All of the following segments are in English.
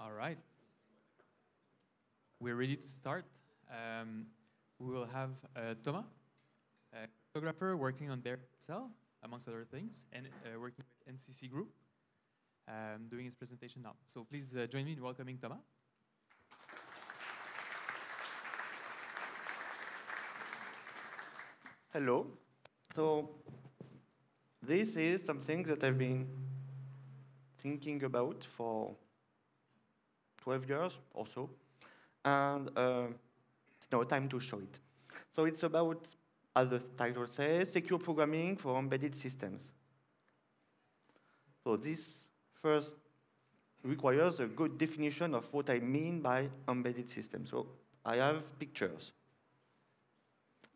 All right. We're ready to start. Um, we will have uh, Thomas, a photographer working on Bear Cell, amongst other things, and uh, working with NCC Group, um, doing his presentation now. So please uh, join me in welcoming Thomas. Hello. So this is something that I've been thinking about for 12 years or so, and uh, it's now time to show it. So it's about, as the title says, secure programming for embedded systems. So this first requires a good definition of what I mean by embedded system. So I have pictures.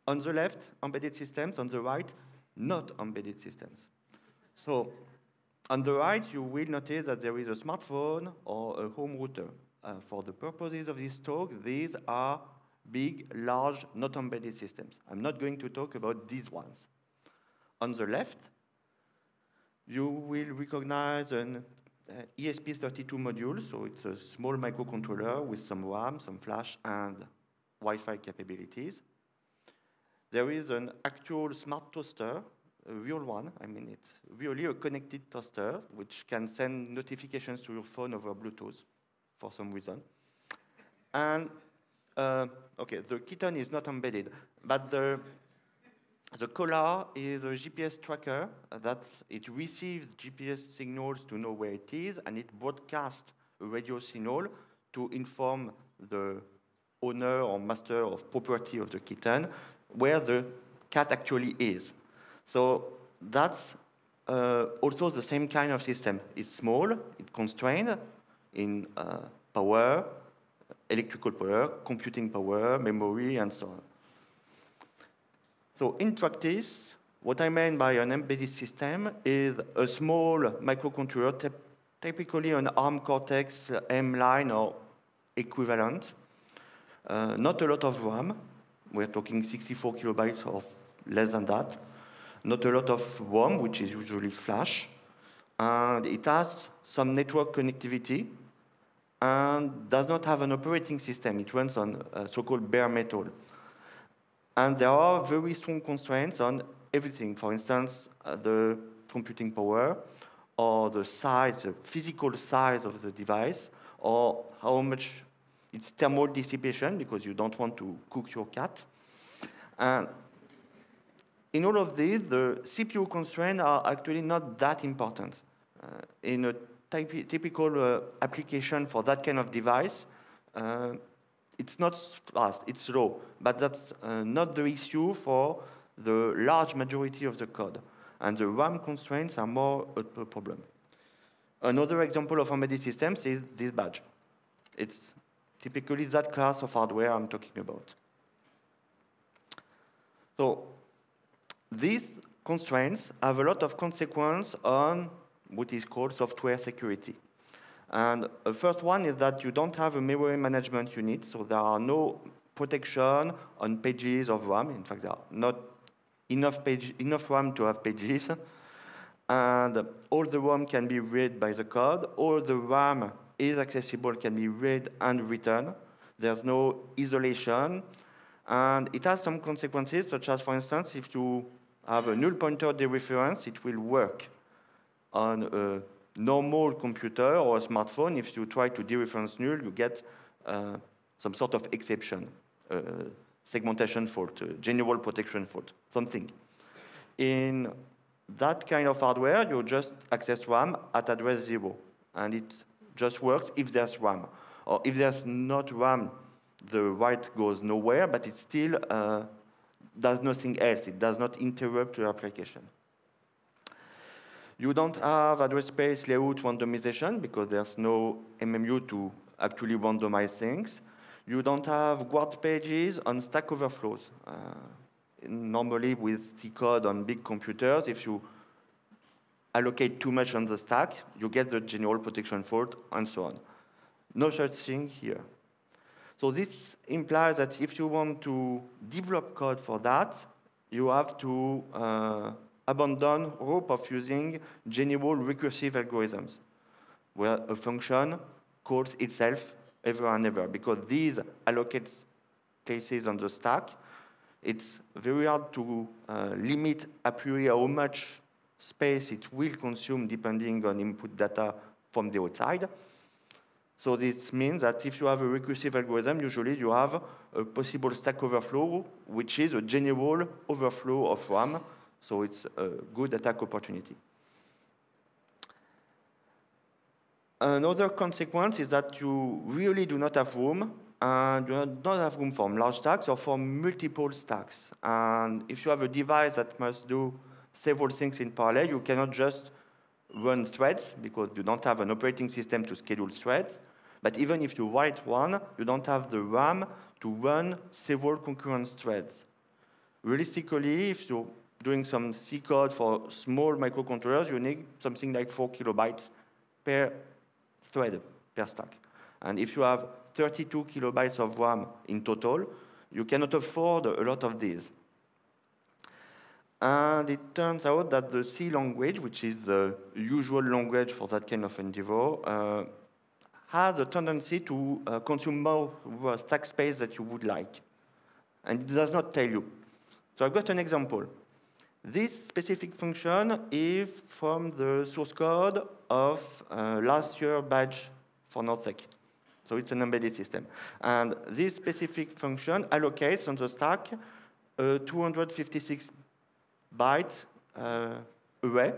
On the left, embedded systems. On the right, not embedded systems. So on the right, you will notice that there is a smartphone or a home router. Uh, for the purposes of this talk, these are big, large, not embedded systems. I'm not going to talk about these ones. On the left, you will recognize an uh, ESP32 module, so it's a small microcontroller with some RAM, some flash, and Wi-Fi capabilities. There is an actual smart toaster, a real one. I mean, it's really a connected toaster, which can send notifications to your phone over Bluetooth for some reason. And, uh, okay, the kitten is not embedded, but the, the collar is a GPS tracker that it receives GPS signals to know where it is, and it broadcasts a radio signal to inform the owner or master of property of the kitten where the cat actually is. So that's uh, also the same kind of system. It's small, it's constrained in uh, power, electrical power, computing power, memory, and so on. So in practice, what I mean by an embedded system is a small microcontroller, typically an ARM Cortex M-line or equivalent, uh, not a lot of RAM, we're talking 64 kilobytes or less than that. Not a lot of ROM, which is usually flash. And it has some network connectivity and does not have an operating system. It runs on so-called bare metal. And there are very strong constraints on everything. For instance, uh, the computing power, or the size, the physical size of the device, or how much it's thermal dissipation because you don't want to cook your cat. And in all of these, the CPU constraints are actually not that important. Uh, in a typ typical uh, application for that kind of device, uh, it's not fast, it's slow, but that's uh, not the issue for the large majority of the code. And the RAM constraints are more a problem. Another example of embedded systems is this badge. It's typically that class of hardware I'm talking about. So these constraints have a lot of consequence on what is called software security. And the first one is that you don't have a memory management unit, so there are no protection on pages of RAM. In fact, there are not enough, page, enough RAM to have pages. And all the RAM can be read by the code. All the RAM is accessible, can be read and written. There's no isolation. And it has some consequences, such as, for instance, if you have a null pointer dereference, it will work on a normal computer or a smartphone. If you try to dereference null, you get uh, some sort of exception, uh, segmentation fault, uh, general protection fault, something. In that kind of hardware, you just access RAM at address zero, and it just works if there's RAM. Or if there's not RAM, the write goes nowhere, but it still uh, does nothing else. It does not interrupt your application. You don't have address space layout randomization because there's no MMU to actually randomize things. You don't have guard pages on Stack Overflows. Uh, normally with C code on big computers, if you allocate too much on the stack, you get the general protection fault, and so on. No such thing here. So this implies that if you want to develop code for that, you have to uh, abandon hope of using general recursive algorithms, where a function calls itself ever and ever because these allocates places on the stack. It's very hard to uh, limit a priori how much space it will consume depending on input data from the outside. So this means that if you have a recursive algorithm, usually you have a possible stack overflow, which is a general overflow of RAM. So it's a good attack opportunity. Another consequence is that you really do not have room and you do not have room for large stacks or for multiple stacks. And if you have a device that must do several things in parallel, you cannot just run threads because you don't have an operating system to schedule threads. But even if you write one, you don't have the RAM to run several concurrent threads. Realistically, if you're doing some C code for small microcontrollers, you need something like four kilobytes per thread, per stack. And if you have 32 kilobytes of RAM in total, you cannot afford a lot of these. And it turns out that the C language, which is the usual language for that kind of endeavor, uh, has a tendency to uh, consume more stack space that you would like. And it does not tell you. So I've got an example. This specific function is from the source code of uh, last year badge for NorthSec. So it's an embedded system. And this specific function allocates on the stack a 256 byte uh, array,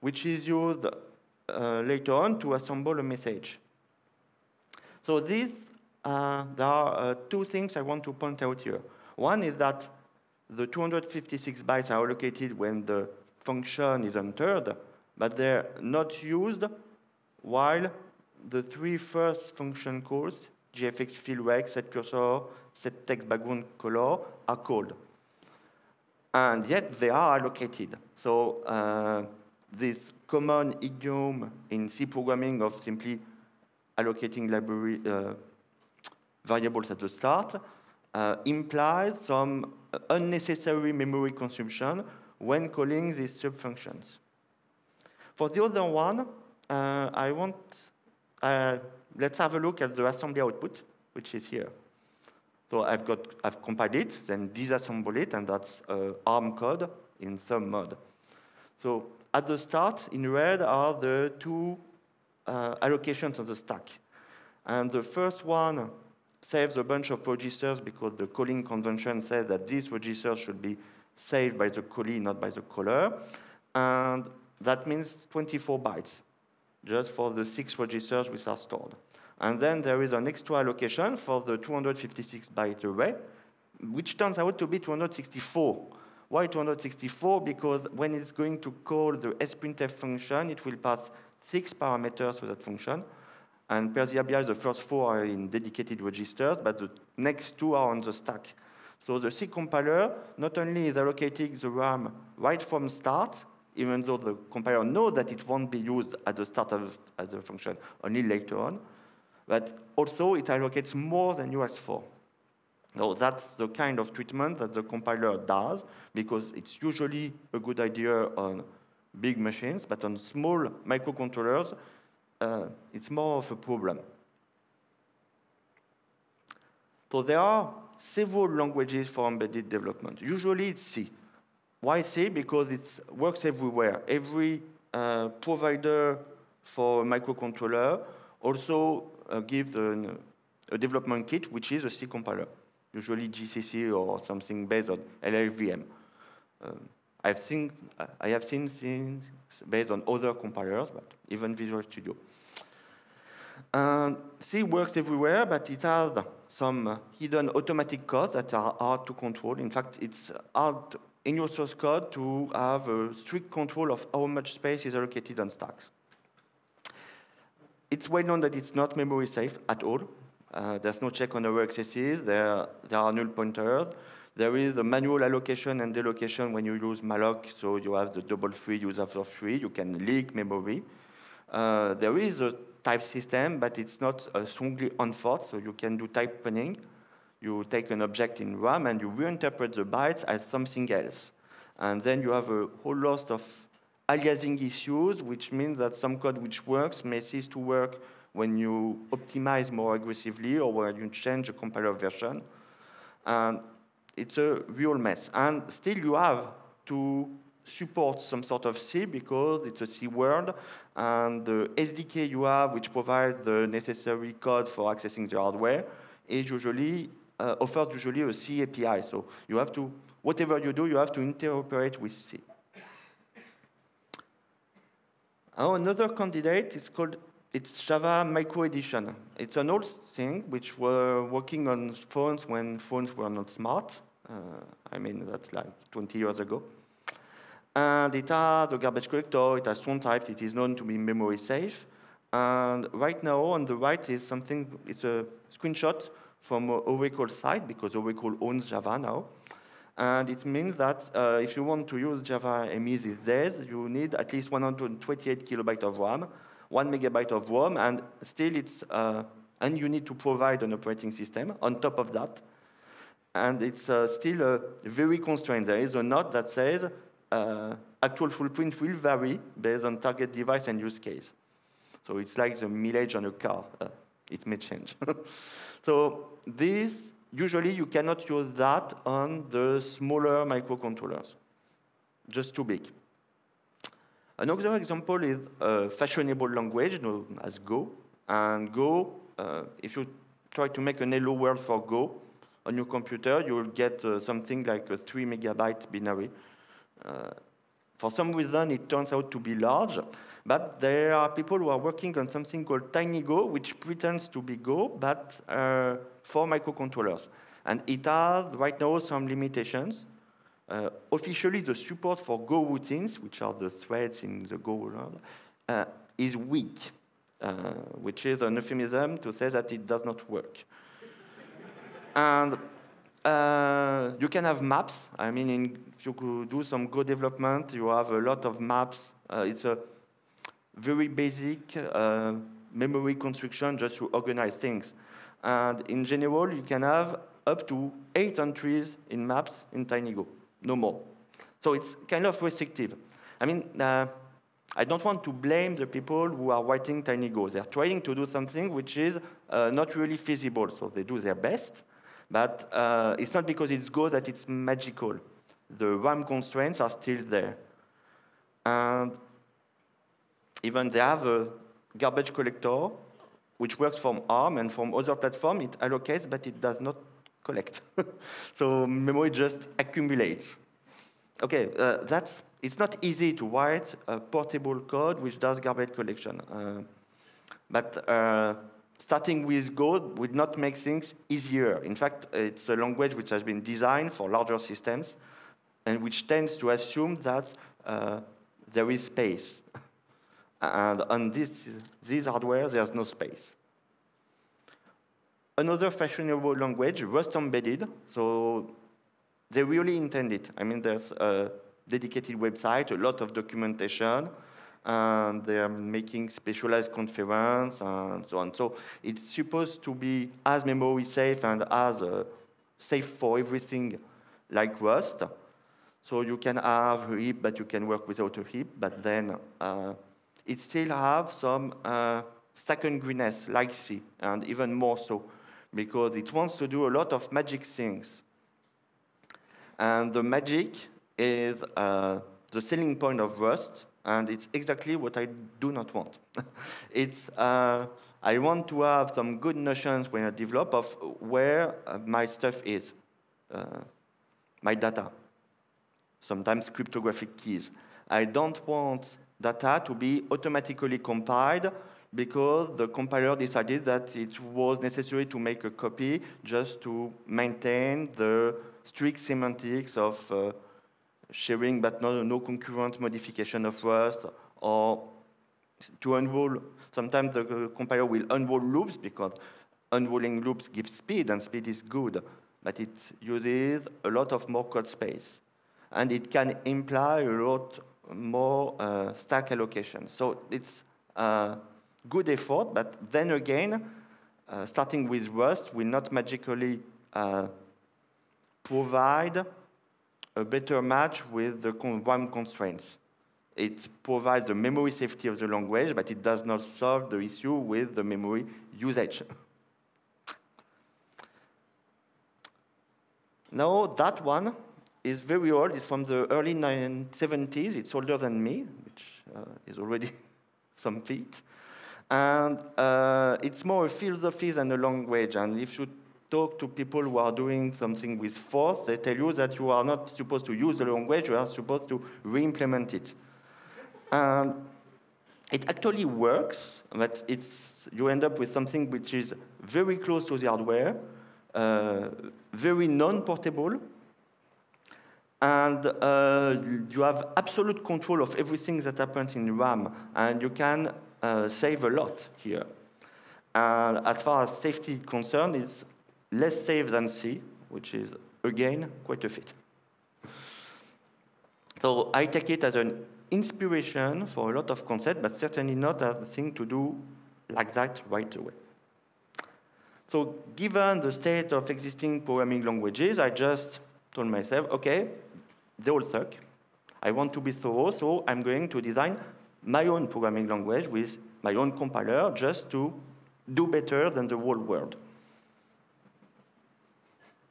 which is used uh, later on to assemble a message. So these, uh, there are uh, two things I want to point out here. One is that the 256 bytes are allocated when the function is entered, but they're not used while the three first function calls, gfx fill rec, set cursor, set text background color, are called. And yet they are allocated. So uh, this common idiom in C programming of simply allocating library uh, variables at the start uh, implies some unnecessary memory consumption when calling these subfunctions. For the other one, uh, I want, let's have a look at the assembly output, which is here. So I've got, I've compiled it, then disassemble it, and that's uh, ARM code in some mode. So at the start, in red are the two Uh, allocations on the stack. And the first one saves a bunch of registers because the calling convention says that these registers should be saved by the callee, not by the caller. And that means 24 bytes, just for the six registers which are stored. And then there is an extra allocation for the 256 byte array, which turns out to be 264. Why 264? Because when it's going to call the sprintf function, it will pass six parameters to that function. And per the ABI, the first four are in dedicated registers, but the next two are on the stack. So the C compiler not only is allocating the RAM right from start, even though the compiler knows that it won't be used at the start of, of the function, only later on, but also it allocates more than you asked for. So that's the kind of treatment that the compiler does, because it's usually a good idea on big machines, but on small microcontrollers, uh, it's more of a problem. So there are several languages for embedded development. Usually it's C. Why C? Because it works everywhere. Every uh, provider for microcontroller also uh, gives a, a development kit, which is a C compiler, usually GCC or something based on LLVM. Um, I've seen, I have seen things based on other compilers, but even Visual Studio. C works everywhere, but it has some hidden automatic codes that are hard to control. In fact, it's hard in your source code to have a strict control of how much space is allocated on stacks. It's well known that it's not memory safe at all. Uh, there's no check on error accesses. There, there are null pointers. There is a manual allocation and delocation when you use malloc, so you have the double free use after free. You can leak memory. Uh, there is a type system, but it's not uh, strongly enforced, so you can do type punning. You take an object in RAM and you reinterpret the bytes as something else. And then you have a whole lot of aliasing issues, which means that some code which works may cease to work when you optimize more aggressively or when you change the compiler version. And it's a real mess. And still you have to support some sort of C because it's a C word, and the SDK you have, which provides the necessary code for accessing the hardware, is usually uh, offers usually a C API. So you have to, whatever you do, you have to interoperate with C. Now another candidate is called it's Java Micro Edition. It's an old thing which were working on phones when phones were not smart. Uh, I mean, that's like 20 years ago. And it has a garbage collector, it has strong types, it is known to be memory safe. And right now, on the right is something, it's a screenshot from Oracle site, because Oracle owns Java now. And it means that uh, if you want to use Java ME these days, you need at least 128 kilobytes of RAM, one megabyte of ROM, and still it's, uh, and you need to provide an operating system on top of that. And it's uh, still uh, very constrained. There is a note that says uh, actual footprint will vary based on target device and use case. So it's like the mileage on a car. Uh, it may change. so this, usually you cannot use that on the smaller microcontrollers, just too big. Another example is a fashionable language known as Go. And Go, uh, if you try to make an hello world for Go on your computer, you will get uh, something like a 3 megabyte binary. Uh, for some reason, it turns out to be large, but there are people who are working on something called TinyGo, which pretends to be Go, but uh, for microcontrollers. And it has right now some limitations. Uh, officially, the support for Go routines, which are the threads in the Go world, uh, is weak, uh, which is an euphemism to say that it does not work. And uh, you can have maps. I mean, in, if you could do some Go development, you have a lot of maps. Uh, it's a very basic uh, memory construction just to organize things. And in general, you can have up to eight entries in maps in TinyGo no more. So it's kind of restrictive. I mean, uh, I don't want to blame the people who are writing TinyGo. They're trying to do something which is uh, not really feasible, so they do their best, but uh, it's not because it's Go that it's magical. The RAM constraints are still there. And even they have a garbage collector, which works from ARM and from other platforms. It allocates, but it does not collect. so memory just accumulates. Okay, uh, that's, it's not easy to write a portable code which does garbage collection. Uh, but uh, starting with Go would not make things easier. In fact, it's a language which has been designed for larger systems and which tends to assume that uh, there is space. and on this, this hardware, there's no space. Another fashionable language, Rust embedded. So they really intend it. I mean, there's a dedicated website, a lot of documentation, and they're making specialized conference and so on. So it's supposed to be as memory safe and as uh, safe for everything like Rust. So you can have a heap, but you can work without a heap, but then uh, it still have some uh, stack like C, and even more so because it wants to do a lot of magic things. And the magic is uh, the selling point of Rust, and it's exactly what I do not want. it's, uh, I want to have some good notions when I develop of where uh, my stuff is, uh, my data, sometimes cryptographic keys. I don't want data to be automatically compiled because the compiler decided that it was necessary to make a copy just to maintain the strict semantics of uh, sharing but no, no concurrent modification of Rust or to unroll. Sometimes the compiler will unroll loops because unrolling loops gives speed and speed is good, but it uses a lot of more code space. And it can imply a lot more uh, stack allocation. So it's uh, good effort, but then again, uh, starting with Rust will not magically uh, provide a better match with the RAM constraints. it provides the memory safety of the language, but it does not solve the issue with the memory usage. now, that one is very old. It's from the early 1970s. It's older than me, which uh, is already some feat. And uh, it's more a philosophy than a language. And if you talk to people who are doing something with Forth, they tell you that you are not supposed to use the language, you are supposed to re-implement it. And it actually works, but it's, you end up with something which is very close to the hardware, uh, very non-portable, and uh, you have absolute control of everything that happens in RAM, and you can uh, save a lot here. And as far as safety is concerned, it's less safe than C, which is, again, quite a fit. So I take it as an inspiration for a lot of concepts, but certainly not a thing to do like that right away. So given the state of existing programming languages, I just told myself, okay, they all suck. I want to be thorough, so I'm going to design my own programming language with my own compiler just to do better than the whole world.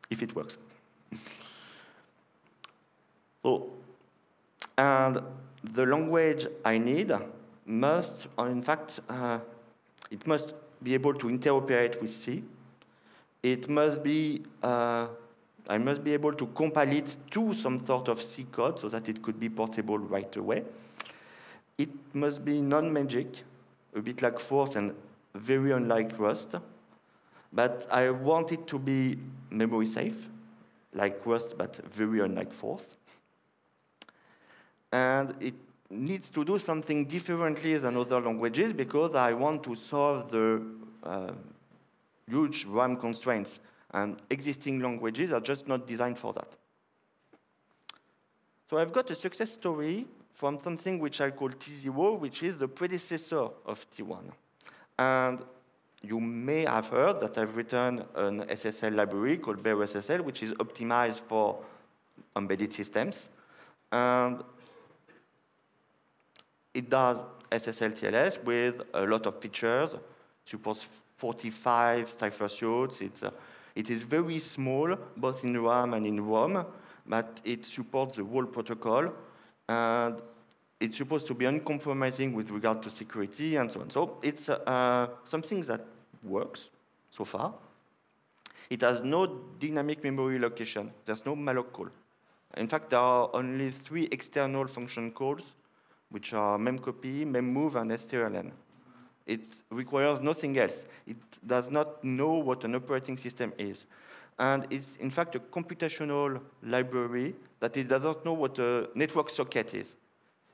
If it works. so, and the language I need must, in fact, uh, it must be able to interoperate with C. It must be, uh, I must be able to compile it to some sort of C code so that it could be portable right away. It must be non-magic, a bit like Forth and very unlike Rust. But I want it to be memory safe, like Rust, but very unlike Forth and it needs to do something differently than other languages because I want to solve the uh, huge RAM constraints, and existing languages are just not designed for that. So I've got a success story from something which I call T0, which is the predecessor of T1. And you may have heard that I've written an SSL library called BearSSL, which is optimized for embedded systems. And it does SSL TLS with a lot of features, supports 45 cipher suits. It's, uh, it is very small, both in RAM and in ROM, but it supports the whole protocol, and it's supposed to be uncompromising with regard to security and so on. So it's uh, something that works so far. It has no dynamic memory location. There's no malloc call. In fact, there are only three external function calls which are memcopy, memmove, and strlen. It requires nothing else. It does not know what an operating system is. And it's, in fact, a computational library that it does not know what a network socket is.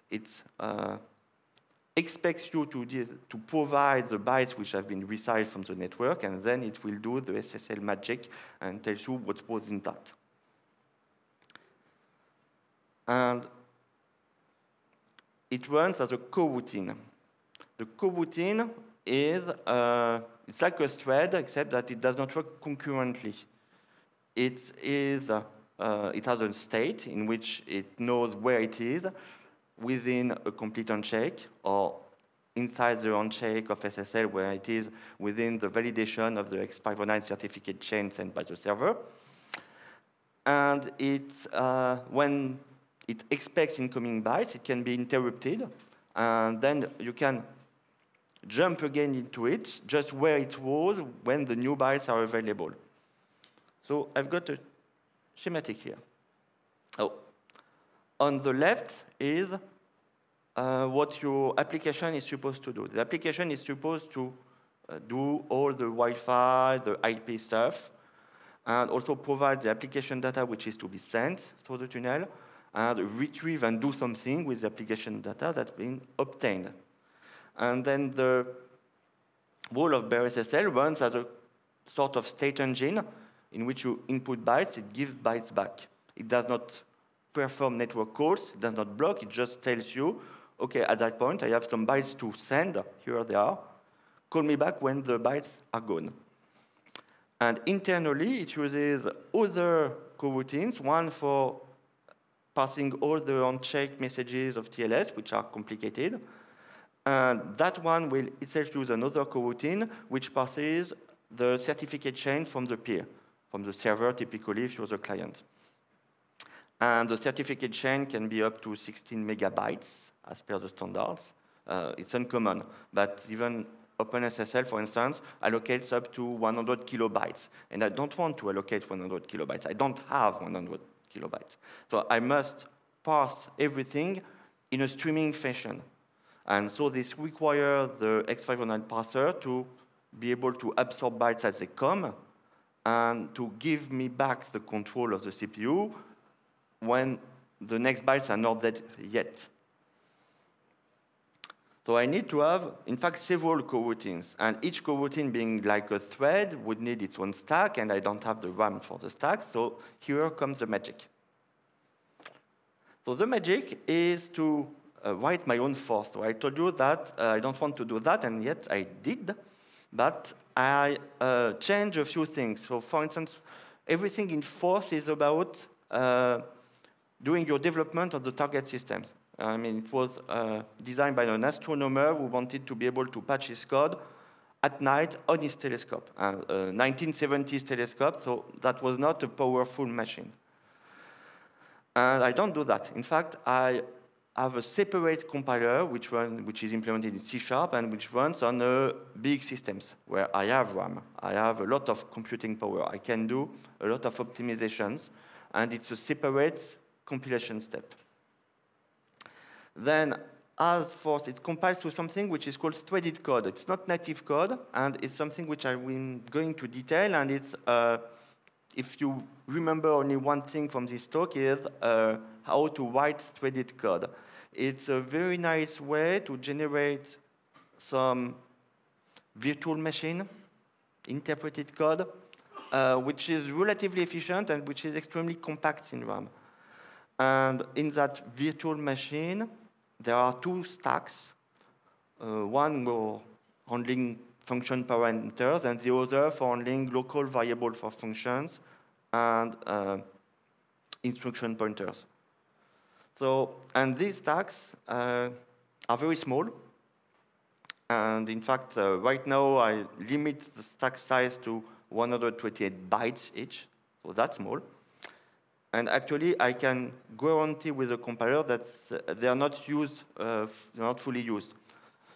It's uh, expects you to, to provide the bytes which have been resized from the network, and then it will do the SSL magic and tells you what's posed in that. And it runs as a coroutine. The coroutine is uh, it's like a thread, except that it does not work concurrently. It is uh, it has a state in which it knows where it is within a complete handshake or inside the handshake of SSL where it is within the validation of the X509 certificate chain sent by the server. And it, uh, when it expects incoming bytes, it can be interrupted, and then you can jump again into it, just where it was when the new bytes are available. So I've got a schematic here. Oh. On the left is uh, what your application is supposed to do. The application is supposed to uh, do all the Wi-Fi, the IP stuff, and also provide the application data which is to be sent through the tunnel, and retrieve and do something with the application data that's been obtained. And then the wall of BearSSL runs as a sort of state engine in which you input bytes, it gives bytes back. It does not perform network calls, it does not block, it just tells you, okay, at that point I have some bytes to send, here they are, call me back when the bytes are gone. And internally, it uses other coroutines, one for passing all the unchecked messages of TLS, which are complicated. And that one will itself use another coroutine, which passes the certificate chain from the peer, from the server, typically, if you're the client. And the certificate chain can be up to 16 megabytes, as per the standards. Uh, it's uncommon, but even OpenSSL, for instance, allocates up to 100 kilobytes. And I don't want to allocate 100 kilobytes. I don't have 100 kilobytes. So I must parse everything in a streaming fashion. And so this requires the X509 parser to be able to absorb bytes as they come and to give me back the control of the CPU when the next bytes are not there yet. So I need to have, in fact, several coroutines. And each coroutine being like a thread would need its own stack, and I don't have the RAM for the stack, so here comes the magic. So the magic is to uh, write my own Forth. So I told you that uh, I don't want to do that, and yet I did. But I uh, change a few things. So for instance, everything in Forth is about uh, doing your development of the target systems. I mean, it was uh, designed by an astronomer who wanted to be able to patch his code at night on his telescope, uh, 1970s telescope, so that was not a powerful machine. And I don't do that. In fact, I have a separate compiler which, run, which is implemented in C Sharp and which runs on uh, big systems where I have RAM. I have a lot of computing power. I can do a lot of optimizations, and it's a separate compilation step. Then as Forth, it compiles to something which is called threaded code. It's not native code, and it's something which I'm going to detail, and it's, uh, if you remember only one thing from this talk, is uh, how to write threaded code. It's a very nice way to generate some virtual machine interpreted code, uh, which is relatively efficient and which is extremely compact in RAM. And in that virtual machine, there are two stacks. Uh, one for handling function parameters, and the other for handling local variable for functions and uh, instruction pointers. So, and these stacks uh, are very small. And in fact, uh, right now, I limit the stack size to 128 bytes each, so that's small. And actually, I can guarantee with the compiler that they are not used, uh, they are not fully used.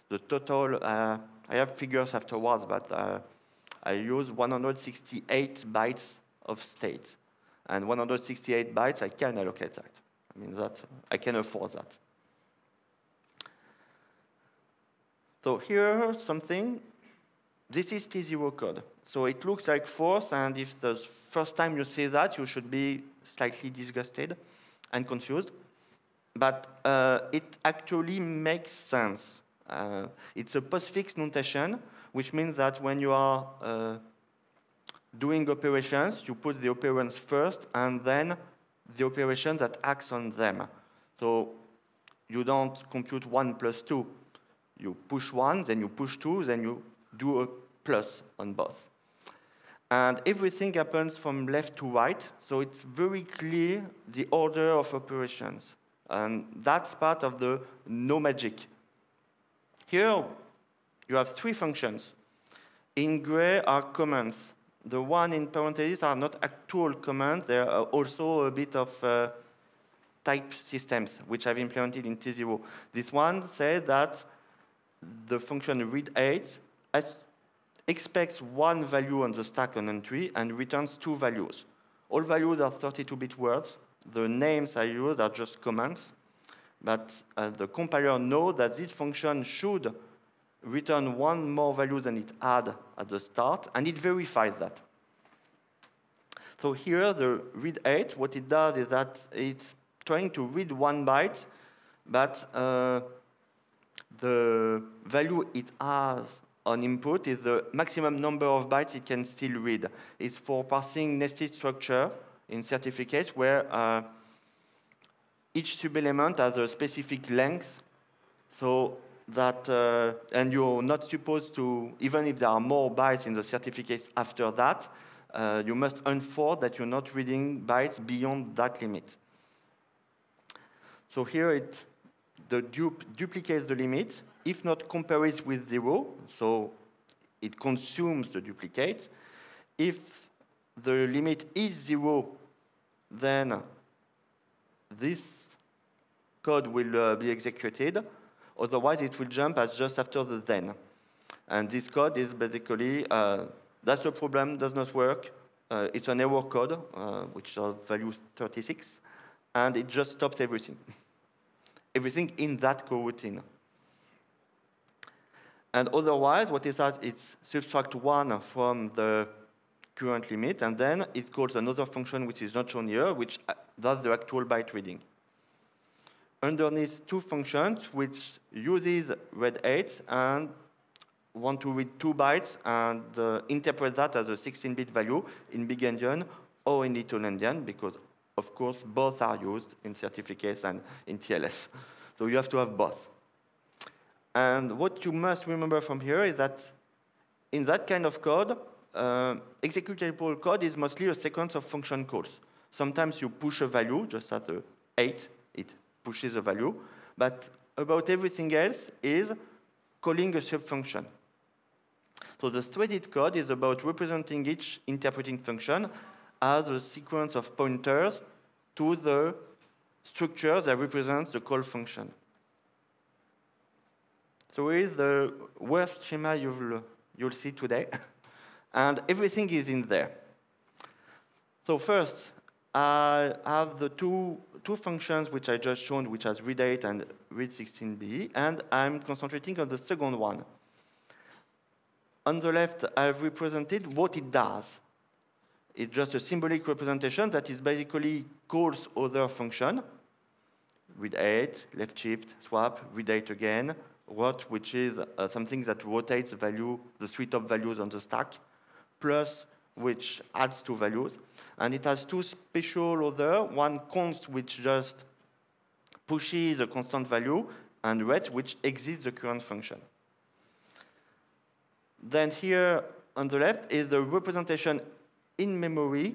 The total, uh, I have figures afterwards, but uh, I use 168 bytes of state. And 168 bytes, I can allocate that. I mean, that I can afford that. So here, something. This is T0 code. So it looks like Forth, and if the first time you see that, you should be slightly disgusted and confused. But uh, it actually makes sense. Uh, it's a postfix notation, which means that when you are uh, doing operations, you put the operands first and then the operation that acts on them. So you don't compute 1 plus 2. You push 1, then you push 2, then you do a plus on both. And everything happens from left to right, so it's very clear the order of operations. And that's part of the no magic. Here, you have three functions. In gray are commands. The one in parentheses are not actual commands, they are also a bit of uh, type systems, which I've implemented in T0. This one says that the function read8 expects one value on the stack on entry and returns two values. All values are 32-bit words. The names I use are just comments. But uh, the compiler knows that this function should return one more value than it had at the start, and it verifies that. So here, the read8, what it does is that it's trying to read one byte, but uh, the value it has on input is the maximum number of bytes it can still read. It's for parsing nested structure in certificates where uh, each subelement has a specific length, so that, uh, and you're not supposed to, even if there are more bytes in the certificates after that, uh, you must enforce that you're not reading bytes beyond that limit. So here it the dup duplicates the limit, if not compares with zero, so it consumes the duplicate. If the limit is zero, then this code will uh, be executed. Otherwise, it will jump as just after the then. And this code is basically, uh, that's a problem, does not work. Uh, it's an error code, uh, which is value 36, and it just stops everything. everything in that coroutine. And otherwise, what is that? It's subtract 1 from the current limit, and then it calls another function which is not shown here, which uh, does the actual byte reading. Underneath two functions, which uses read 8 and want to read two bytes and uh, interpret that as a 16-bit value in big endian or in little endian, because, of course, both are used in certificates and in TLS. So you have to have both. And what you must remember from here is that in that kind of code, uh, executable code is mostly a sequence of function calls. Sometimes you push a value, just at the 8, it pushes a value. But about everything else is calling a subfunction. So the threaded code is about representing each interpreting function as a sequence of pointers to the structure that represents the call function. So here is the worst schema you'll, you'll see today. and everything is in there. So first, I have the two, two functions which I just shown, which has read8 and read16b, and I'm concentrating on the second one. On the left, I've represented what it does. It's just a symbolic representation that is basically calls other function, read8, left shift, swap, read8 again, rot, which is uh, something that rotates the value, the three top values on the stack, plus which adds two values. And it has two special other, one const, which just pushes a constant value, and ret, which exits the current function. Then here on the left is the representation in memory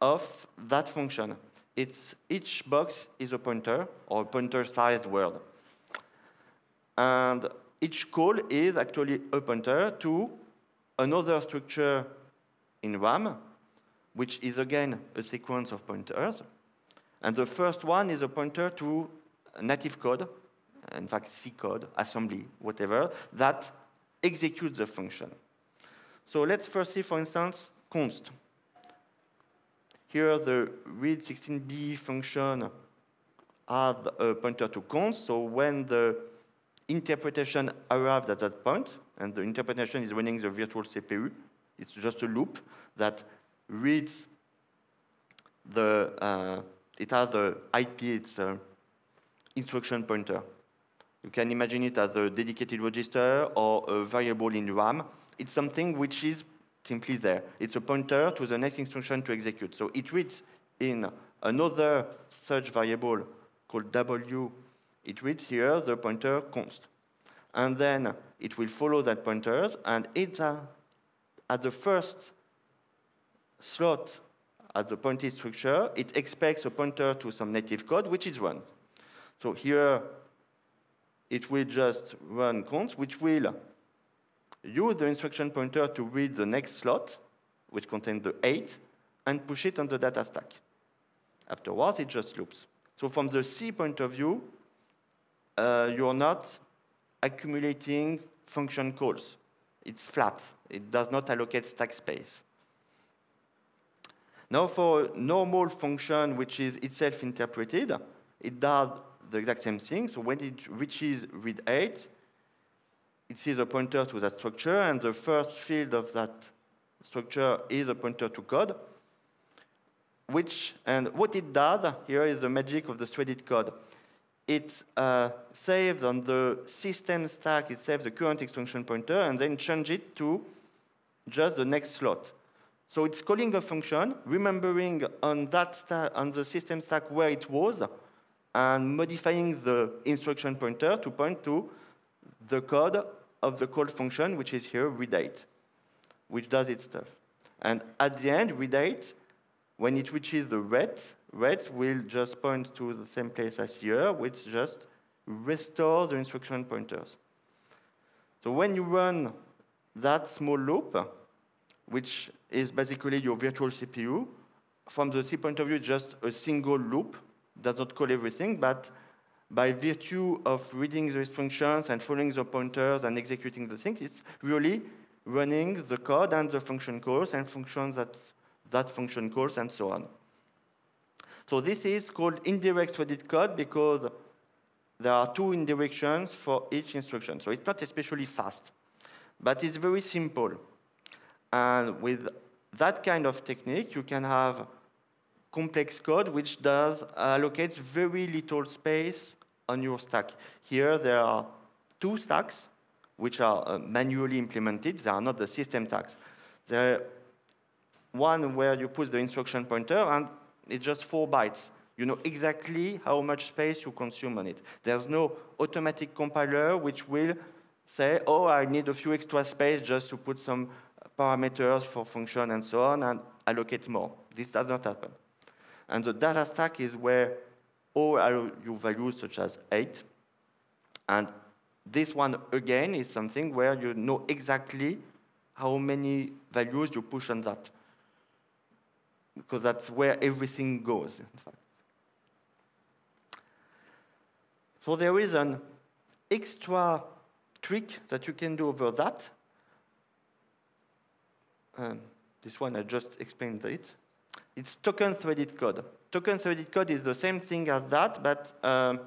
of that function. It's, each box is a pointer, or pointer-sized word. And each call is actually a pointer to another structure in RAM, which is again a sequence of pointers. And the first one is a pointer to native code, in fact, C code, assembly, whatever, that executes the function. So let's first see, for instance, const. Here, the read16b function adds a pointer to const. So when the interpretation arrives at that point, and the interpretation is running the virtual CPU, it's just a loop that reads the, uh, it has the IP, it's the instruction pointer. You can imagine it as a dedicated register or a variable in RAM. It's something which is simply there. It's a pointer to the next instruction to execute. So it reads in another such variable called W. It reads here the pointer const. And then it will follow that pointers, and it's a, at the first slot at the pointed structure, it expects a pointer to some native code, which is run. So here, it will just run const, which will use the instruction pointer to read the next slot, which contains the 8, and push it on the data stack. Afterwards, it just loops. So from the C point of view, Uh, you're not accumulating function calls. It's flat. It does not allocate stack space. Now for a normal function which is itself interpreted, it does the exact same thing. So when it reaches read 8, it sees a pointer to that structure, and the first field of that structure is a pointer to code. Which, and what it does, here is the magic of the threaded code. It uh, saves on the system stack, it saves the current extension pointer, and then change it to just the next slot. So it's calling a function, remembering on, that on the system stack where it was, and modifying the instruction pointer to point to the code of the call function, which is here read8, which does its stuff. And at the end, read8, when it reaches the ret, ret will just point to the same place as here, which just restores the instruction pointers. So when you run that small loop, which is basically your virtual CPU, from the C point of view, just a single loop, does not call everything, but by virtue of reading the instructions and following the pointers and executing the things, it's really running the code and the function calls and functions that that function calls and so on. So this is called indirect threaded code because there are two indirections for each instruction. So it's not especially fast, but it's very simple. And with that kind of technique, you can have complex code which does allocates very little space on your stack. Here there are two stacks which are uh, manually implemented. They are not the system stacks. There one where you put the instruction pointer and it's just four bytes. You know exactly how much space you consume on it. There's no automatic compiler which will say, oh, I need a few extra space just to put some parameters for function and so on and allocate more. This does not happen. And the data stack is where all your values such as 8. And this one, again, is something where you know exactly how many values you push on that. Because that's where everything goes, in fact. So there is an extra trick that you can do over that. Um, this one, I just explained it. It's token threaded code. Token threaded code is the same thing as that, but um,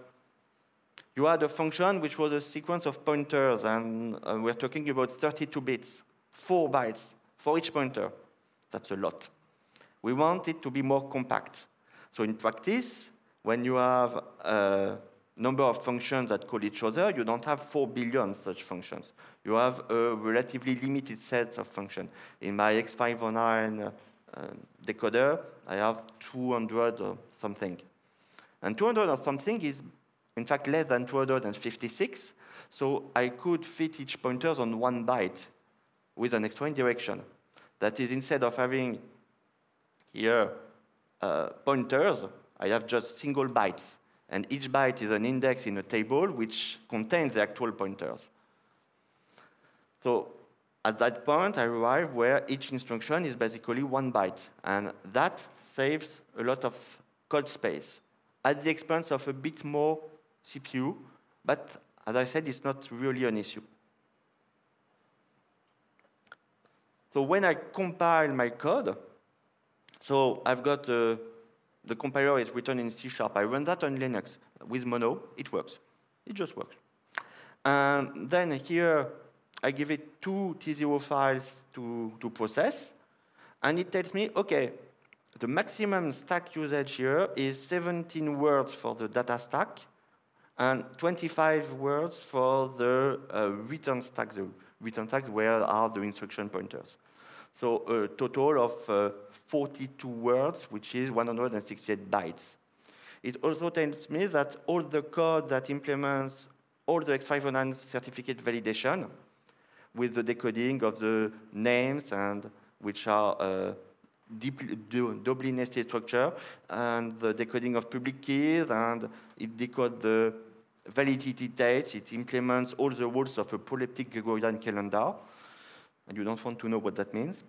you had a function which was a sequence of pointers, and uh, we're talking about 32 bits, 4 bytes for each pointer. That's a lot. We want it to be more compact. So in practice, when you have a number of functions that call each other, you don't have 4 billion such functions. You have a relatively limited set of functions. In my X509 uh, decoder, I have 200 or something. And 200 or something is, in fact, less than 256. So I could fit each pointers on one byte with an extra indirection. That is, instead of having here uh, pointers, I have just single bytes. And each byte is an index in a table which contains the actual pointers. So at that point, I arrive where each instruction is basically one byte. And that saves a lot of code space at the expense of a bit more CPU. But as I said, it's not really an issue. So when I compile my code, so I've got uh, the compiler is written in C Sharp. I run that on Linux with Mono. It works. It just works. And then here, I give it two T0 files to, to process. And it tells me, OK, the maximum stack usage here is 17 words for the data stack and 25 words for the uh, return stack, the return stack where are the instruction pointers. So a total of uh, 42 words, which is 168 bytes. It also tells me that all the code that implements all the X509 certificate validation with the decoding of the names and which are uh, doubly nested structure and the decoding of public keys and it decodes the validity dates. It implements all the rules of a proleptic Gregorian calendar and you don't want to know what that means.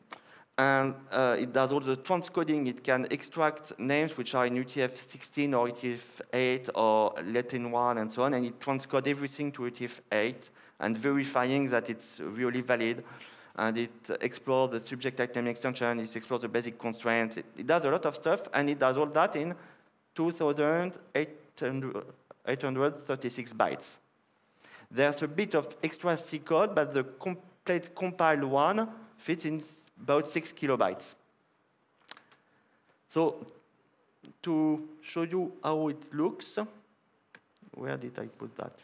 And uh, it does all the transcoding. It can extract names which are in UTF-16 or UTF-8 or Latin 1 and so on, and it transcodes everything to UTF-8 and verifying that it's really valid. And it explores the subject item extension, it explores the basic constraints. It, it does a lot of stuff, and it does all that in 2,836 bytes. There's a bit of extra C code, but the compiled one fits in about six kilobytes. So to show you how it looks, where did I put that?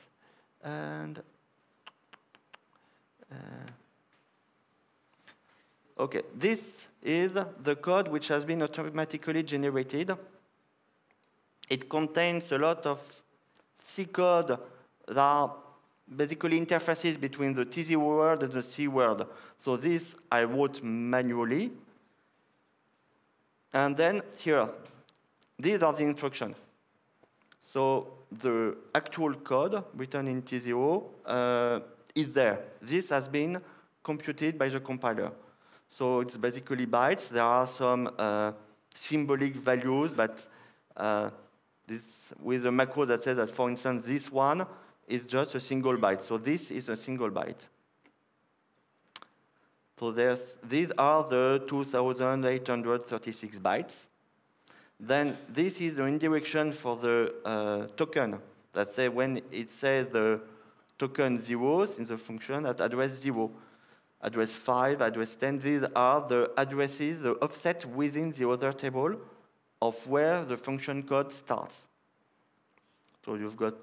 And uh, okay, this is the code which has been automatically generated. It contains a lot of C code that basically interfaces between the T0 word and the C word. So this I wrote manually. And then here, these are the instructions. So the actual code written in T0 uh, is there. This has been computed by the compiler. So it's basically bytes. There are some uh, symbolic values, but uh, this, with a macro that says that, for instance, this one is just a single byte. So this is a single byte. So there's, these are the 2,836 bytes. Then this is the indirection for the uh, token that say when it says the token zeros in the function at address zero, address five, address 10, these are the addresses, the offset within the other table of where the function code starts. So you've got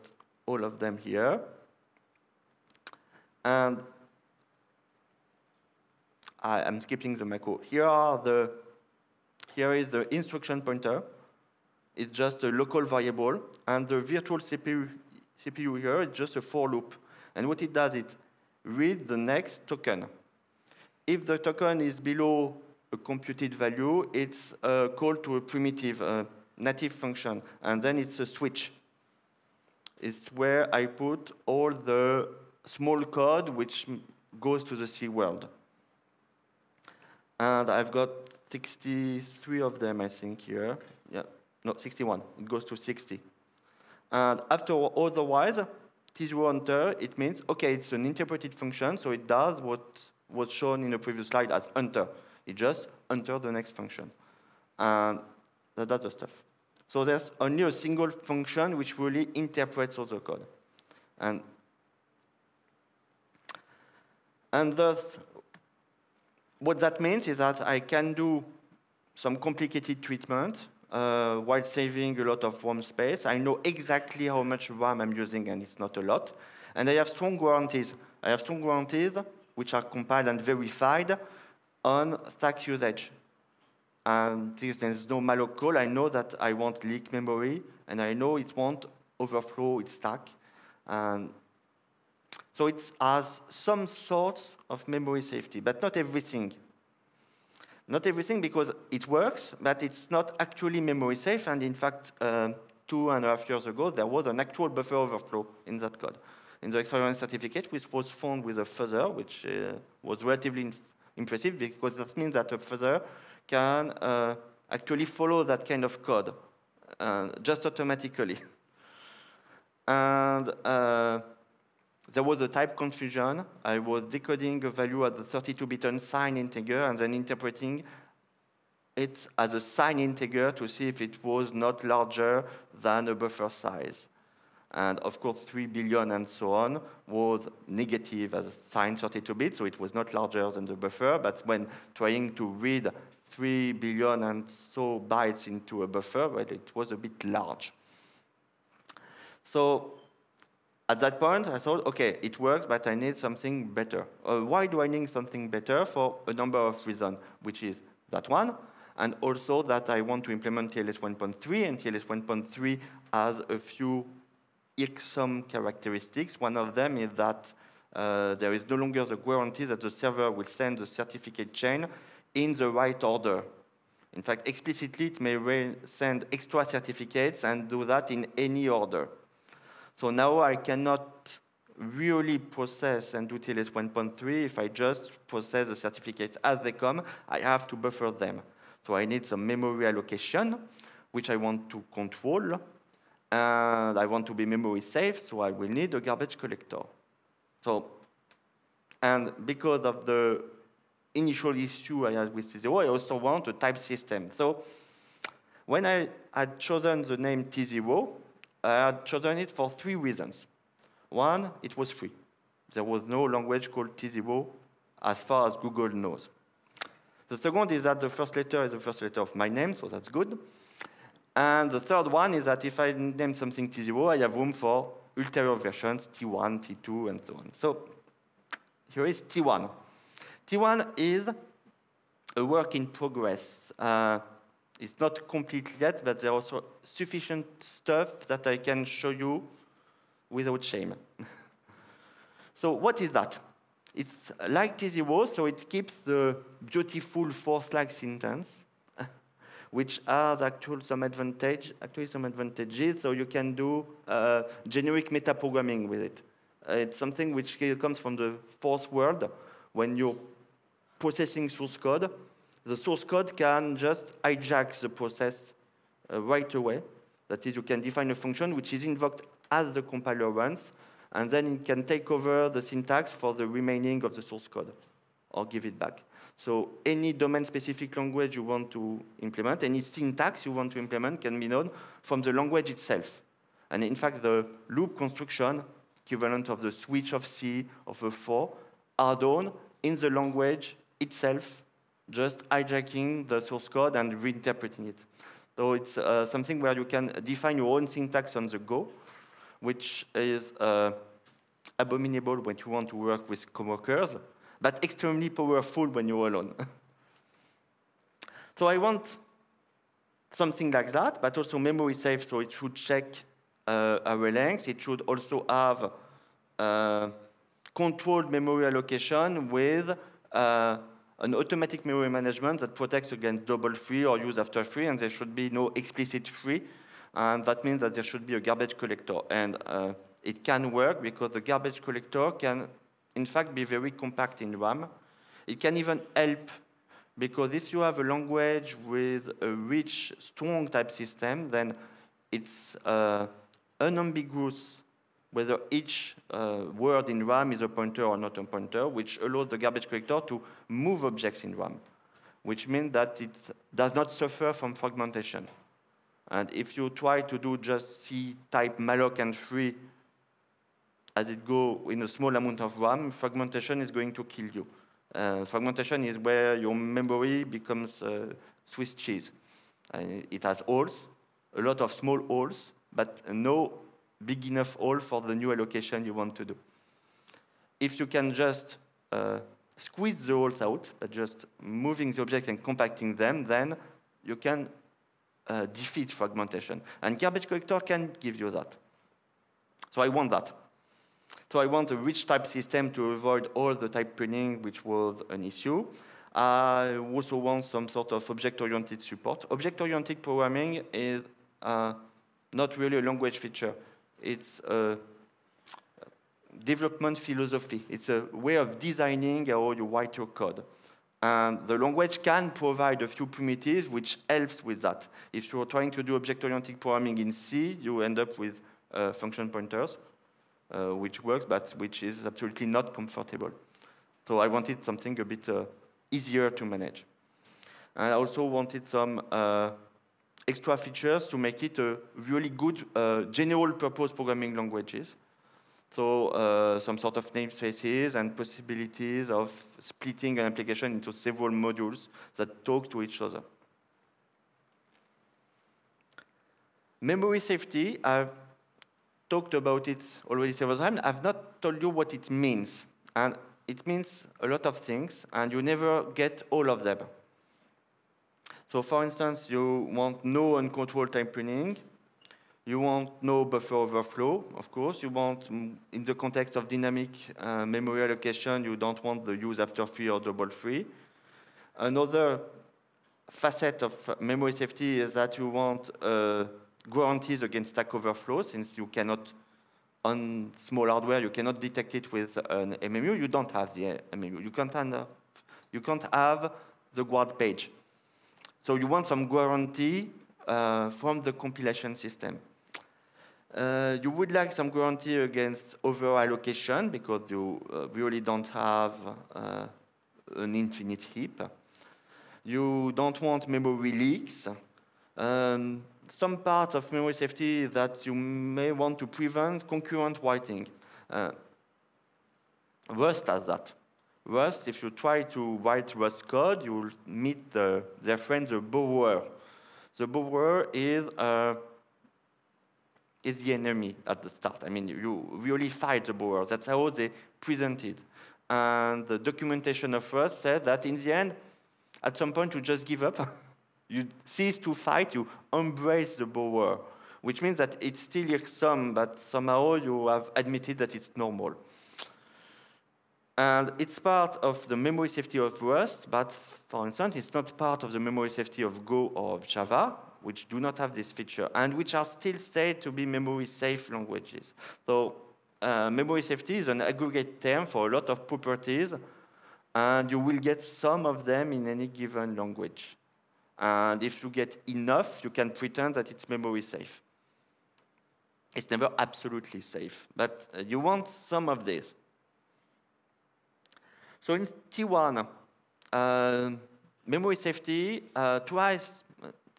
all of them here. And I, am skipping the macro. Here are the here is the instruction pointer. It's just a local variable, and the virtual CPU, CPU here is just a for loop. And what it does, it read the next token. If the token is below a computed value, it's uh, called to a primitive, uh, native function, and then it's a switch. It's where I put all the small code which goes to the C world. And I've got 63 of them, I think, here. Yeah, no, 61. It goes to 60. And after otherwise, T0 enter, it means, okay, it's an interpreted function, so it does what was shown in the previous slide as enter. It just enter the next function. And that's the stuff. So there's only a single function which really interprets all the code. And, and thus, what that means is that I can do some complicated treatment uh, while saving a lot of RAM space. I know exactly how much RAM I'm using, and it's not a lot. And I have strong guarantees. I have strong guarantees which are compiled and verified on stack usage. And since there's no malloc call, I know that I won't leak memory, and I know it won't overflow its stack. And so it has some sorts of memory safety, but not everything. Not everything because it works, but it's not actually memory safe. And in fact, uh, two and a half years ago, there was an actual buffer overflow in that code. In the experience certificate, which was found with a fuzzer, which uh, was relatively impressive because that means that a fuzzer can uh, actually follow that kind of code uh, just automatically. and uh, there was a type confusion. I was decoding a value at the 32-bit unsigned integer and then interpreting it as a signed integer to see if it was not larger than a buffer size. And of course, 3 billion and so on was negative as a signed 32-bit, so it was not larger than the buffer. But when trying to read 3 billion and so bytes into a buffer, well, it was a bit large. So at that point, I thought, okay, it works, but I need something better. Uh, why do I need something better? For a number of reasons, which is that one, and also that I want to implement TLS 1.3, and TLS 1.3 has a few irksome characteristics. One of them is that uh, there is no longer the guarantee that the server will send the certificate chain in the right order. In fact, explicitly, it may send extra certificates and do that in any order. So now I cannot really process and do TLS 1.3 if I just process the certificates as they come. I have to buffer them. So I need some memory allocation, which I want to control. And I want to be memory safe, so I will need a garbage collector. So, and because of the initial issue I had with T0, I also want a type system. So when I had chosen the name T0, I had chosen it for three reasons. One, it was free. There was no language called T0 as far as Google knows. The second is that the first letter is the first letter of my name, so that's good. And the third one is that if I name something T0, I have room for ulterior versions, T1, T2, and so on. So here is T1. T1 is a work in progress. Uh, it's not complete yet, but there are also sufficient stuff that I can show you without shame. so what is that? It's like T0, so it keeps the beautiful Forth-like sentence, which has actually some advantage, actually some advantages. So you can do uh, generic metaprogramming with it. Uh, it's something which comes from the fourth world. When you're processing source code, the source code can just hijack the process uh, right away. That is, you can define a function which is invoked as the compiler runs, and then it can take over the syntax for the remaining of the source code, or give it back. So any domain-specific language you want to implement, any syntax you want to implement can be known from the language itself. And in fact, the loop construction, equivalent of the switch of C of a for, are done in the language itself, just hijacking the source code and reinterpreting it. So it's uh, something where you can define your own syntax on the go, which is uh, abominable when you want to work with coworkers, but extremely powerful when you're alone. so I want something like that, but also memory safe, so it should check uh, array length. It should also have uh, controlled memory allocation with uh, an automatic memory management that protects against double free or use after free, and there should be no explicit free. And that means that there should be a garbage collector. And uh, it can work because the garbage collector can, in fact, be very compact in RAM. It can even help because if you have a language with a rich, strong type system, then it's uh, unambiguous whether each uh, word in RAM is a pointer or not a pointer, which allows the garbage collector to move objects in RAM, which means that it does not suffer from fragmentation. And if you try to do just C type malloc and free as it go in a small amount of RAM, fragmentation is going to kill you. Uh, fragmentation is where your memory becomes uh, Swiss cheese. Uh, it has holes, a lot of small holes, but no big enough hole for the new allocation you want to do. If you can just uh, squeeze the holes out, but just moving the object and compacting them, then you can uh, defeat fragmentation. And garbage collector can give you that. So I want that. So I want a rich type system to avoid all the type punning, which was an issue. I also want some sort of object-oriented support. Object-oriented programming is uh, not really a language feature. It's a development philosophy. It's a way of designing how you write your code. And the language can provide a few primitives which helps with that. If you're trying to do object-oriented programming in C, you end up with uh, function pointers, uh, which works, but which is absolutely not comfortable. So I wanted something a bit uh, easier to manage. And I also wanted some uh, extra features to make it a really good uh, general purpose programming languages. So uh, some sort of namespaces and possibilities of splitting an application into several modules that talk to each other. Memory safety, I've talked about it already several times. I've not told you what it means. And it means a lot of things, and you never get all of them. So for instance, you want no uncontrolled type punning, you want no buffer overflow, of course. You want, mm, in the context of dynamic uh, memory allocation, you don't want the use after free or double free. Another facet of memory safety is that you want uh, guarantees against stack overflow, since you cannot, on small hardware, you cannot detect it with an MMU. You don't have the MMU. You can't have, you can't have the guard page. So you want some guarantee uh, from the compilation system. Uh, you would like some guarantee against over allocation because you uh, really don't have uh, an infinite heap. You don't want memory leaks. Um, some parts of memory safety that you may want to prevent concurrent writing. Uh, Rust has that. Rust, if you try to write Rust code, you will meet the, their friend, the borrower. The borrower is uh, is the enemy at the start. I mean, you really fight the Boer. That's how they present it. And the documentation of Rust says that in the end, at some point, you just give up. you cease to fight, you embrace the Boer, which means that it's still some, but somehow you have admitted that it's normal. And it's part of the memory safety of Rust, but for instance, it's not part of the memory safety of Go or of Java, which do not have this feature, and which are still said to be memory safe languages. So uh, memory safety is an aggregate term for a lot of properties, and you will get some of them in any given language. And if you get enough, you can pretend that it's memory safe. It's never absolutely safe, but uh, you want some of these. So in T1, uh, memory safety uh, tries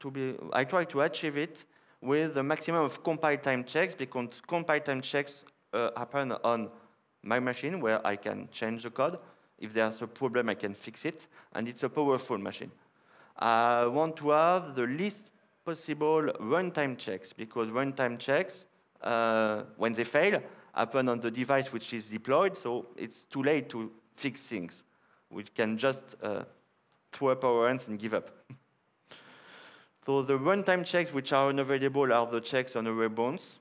to be, I try to achieve it with the maximum of compile time checks because compile time checks uh, happen on my machine where I can change the code. If there's a problem, I can fix it, and it's a powerful machine. I want to have the least possible runtime checks because runtime checks, uh, when they fail, happen on the device which is deployed, so it's too late to fix things. We can just uh, throw up our hands and give up. so the runtime checks which are unavailable are the checks on array bounds.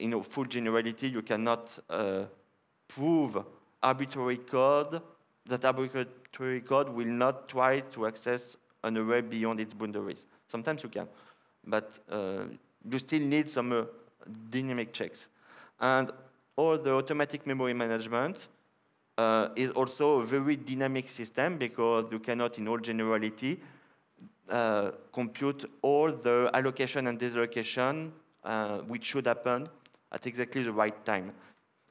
In full generality, you cannot uh, prove arbitrary code, that arbitrary code will not try to access an array beyond its boundaries. Sometimes you can, but uh, you still need some uh, dynamic checks. And all the automatic memory management uh, is also a very dynamic system because you cannot, in all generality, uh, compute all the allocation and dislocation uh, which should happen at exactly the right time.